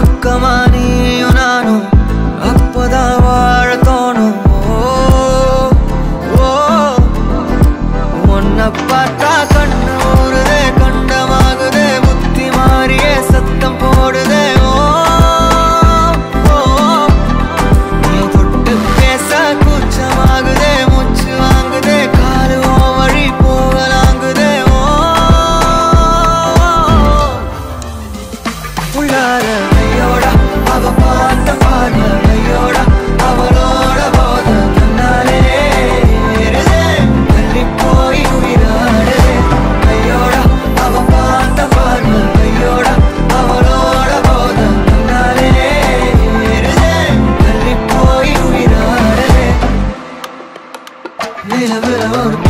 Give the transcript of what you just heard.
कमानी தன்னாரையோட அவ பார்த்த பார்வையோட அவளோட போத தன்னாலே தள்ளி போய் உயிராடு ஐயோட அவ பார்த்த பார்வையோட அவளோட போத தன்னாலே தள்ளி போய் உயிராடு நிலவில் ஒரு